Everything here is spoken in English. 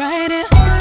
Right here,